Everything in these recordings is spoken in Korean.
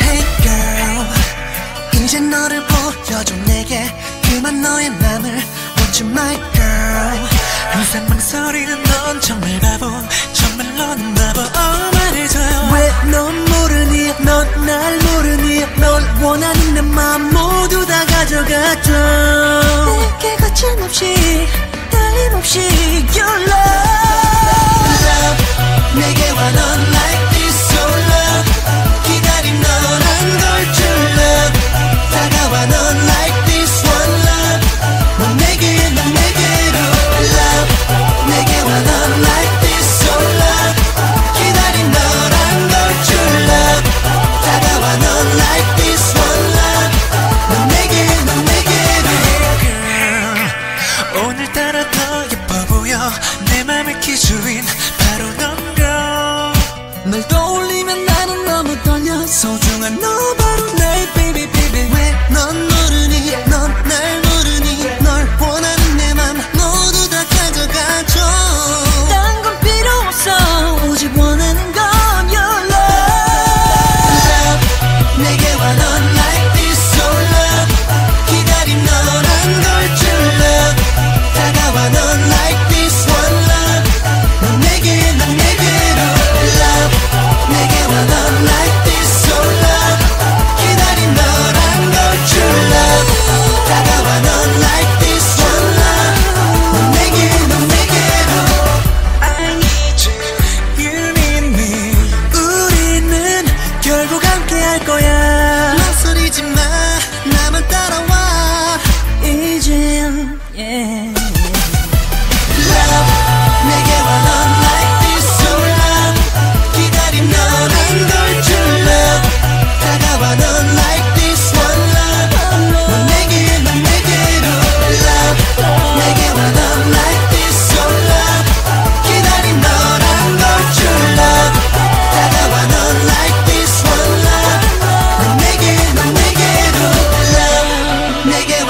Hey girl 이제 너를 보여줘 내게 그만 너의 맘을 Won't you my girl. 항상 망설이는 넌 정말 바보 정말 어, 넌 바보 oh, 말해줘요. 왜넌 모르니? 넌 날 모르니? 넌 원하는 내 맘 모두 다 가져가줘 내게 거침없이 떨림없이 Your love 주인 바로 넌가. 널 떠올리면 나는 너무 떨려. 소중한 너 바로 나의 baby baby. 왜 넌 모르니?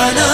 I know